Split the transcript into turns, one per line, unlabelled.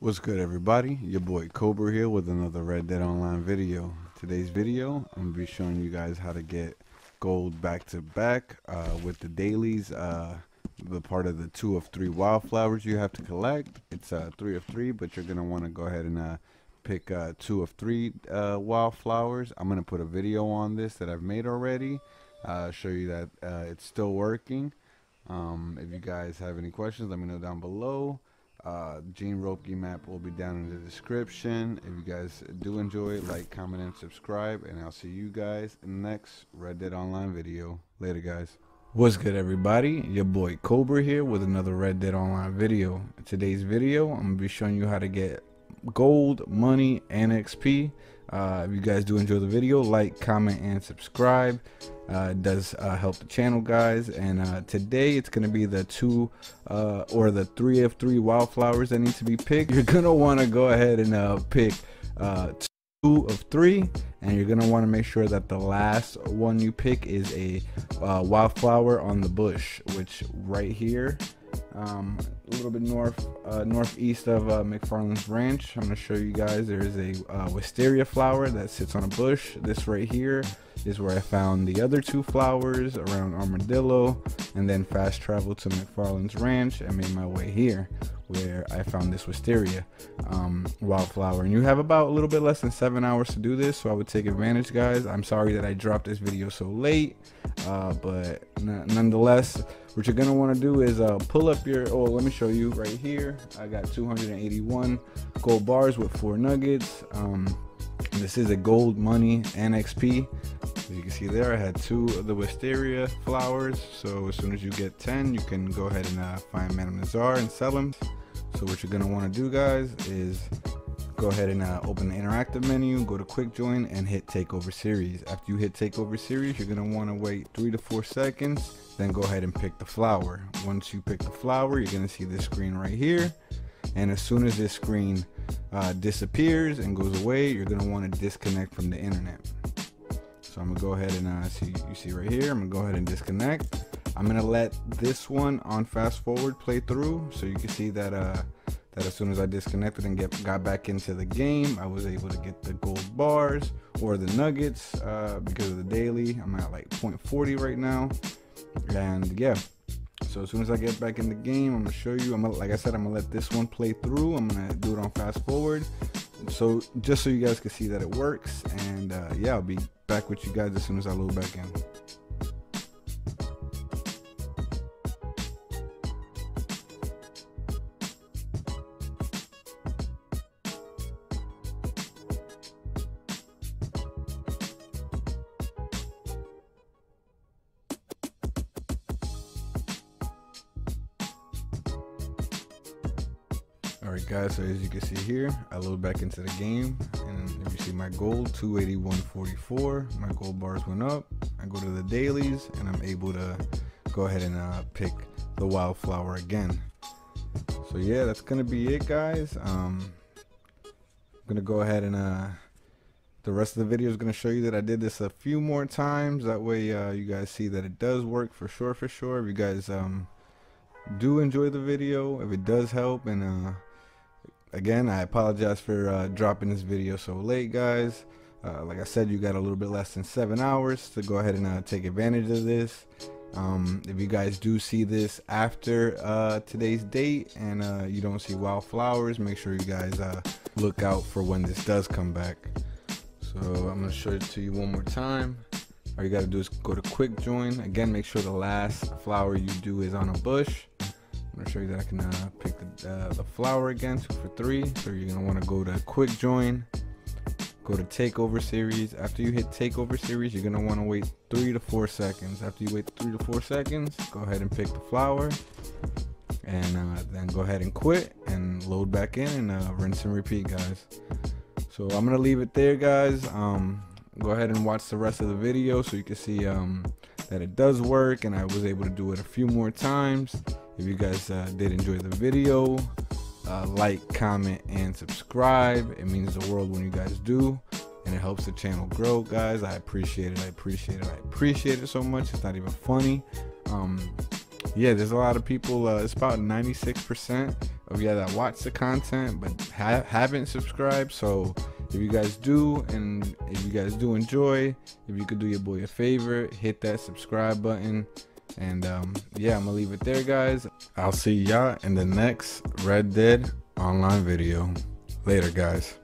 What's good everybody? Your boy Cobra here with another Red Dead Online video. Today's video, I'm to be showing you guys how to get gold back to back uh, with the dailies. Uh, the part of the two of three wildflowers you have to collect. It's uh, three of three, but you're going to want to go ahead and uh, pick uh, two of three uh, wildflowers. I'm going to put a video on this that I've made already. show you that it's still working. Um, if you guys have any questions, let me know down below. Uh, Jean Ropke map will be down in the description. If you guys do enjoy, like, comment, and subscribe. And I'll see you guys in the next Red Dead Online video. Later, guys. What's good, everybody? Your boy Cobra here with another Red Dead Online video. In today's video, I'm going to be showing you how to get gold, money, and XP. Uh, if you guys do enjoy the video, like, comment, and subscribe. Uh, it does uh, help the channel, guys. And uh, today it's going to be the two uh, or the three of three wildflowers that need to be picked. You're going to want to go ahead and uh, pick two of three. And you're going to want to make sure that the last one you pick is a wildflower on the bush, which right here um, a little bit north uh, northeast of uh, McFarland's Ranch. I'm to show you guys there's a uh, wisteria flower that sits on a bush. This right here is where I found the other two flowers around Armadillo and then fast traveled to McFarland's Ranch and made my way here where I found this wisteria um, wildflower. And you have about a little bit less than seven hours to do this, so I would take advantage, guys. I'm sorry that I dropped this video so late, uh, but nonetheless, what you're gonna want to do is uh, pull up your. Oh, let me show you right here. I got 281 gold bars with four nuggets. Um, this is a gold money NXP. As you can see there, I had two of the wisteria flowers. So as soon as you get 10, you can go ahead and uh, find Madame Nazar and sell them. So what you're gonna wanna do guys is go ahead and uh, open the interactive menu, go to quick join and hit takeover series. After you hit takeover series, you're gonna wanna wait three to four seconds, then go ahead and pick the flower. Once you pick the flower, you're gonna see this screen right here. And as soon as this screen uh, disappears and goes away, you're gonna wanna disconnect from the internet. So I'm gonna go ahead and uh, see, you see right here, I'm gonna go ahead and disconnect. I'm gonna let this one on fast forward play through so you can see that uh, that as soon as I disconnected and get got back into the game, I was able to get the gold bars or the nuggets uh, because of the daily. I'm at like 0.40 right now, and yeah. So as soon as I get back in the game, I'm gonna show you. I'm gonna, like I said, I'm gonna let this one play through. I'm gonna do it on fast forward, so just so you guys can see that it works. And uh, yeah, I'll be back with you guys as soon as I load back in. Alright guys, so as you can see here, I load back into the game and you see my gold 281.44. My gold bars went up. I go to the dailies and I'm able to go ahead and uh, pick the wildflower again. So yeah, that's gonna be it guys. Um, I'm gonna go ahead and uh, the rest of the video is gonna show you that I did this a few more times. That way uh, you guys see that it does work for sure, for sure. If you guys um, do enjoy the video, if it does help and uh, again, I apologize for uh, dropping this video so late, guys. Uh, like I said, you got a little bit less than seven hours to go ahead and uh, take advantage of this. Um, if you guys do see this after uh, today's date and uh, you don't see wildflowers, make sure you guys uh, look out for when this does come back. So I'm going to show it to you one more time. All you got to do is go to quick join. Again, make sure the last flower you do is on a bush. I'm gonna show you that I can uh, pick the, uh, the flower again, two for three. So you're gonna wanna go to quick join, go to takeover series. After you hit takeover series, you're gonna wanna wait three to four seconds. After you wait three to four seconds, go ahead and pick the flower and uh, then go ahead and quit and load back in and uh, rinse and repeat guys. So I'm gonna leave it there guys. Um, go ahead and watch the rest of the video so you can see um, that it does work and I was able to do it a few more times. If you guys uh, did enjoy the video, uh, like, comment, and subscribe. It means the world when you guys do. And it helps the channel grow, guys. I appreciate it. I appreciate it. I appreciate it so much. It's not even funny. Um, yeah, there's a lot of people. Uh, it's about 96% of you that watch the content but ha- haven't subscribed. So if you guys do, and if you guys do enjoy, if you could do your boy a favor, hit that subscribe button. And um, yeah, I'm gonna leave it there, guys. I'll see y'all in the next Red Dead online video. Later, guys.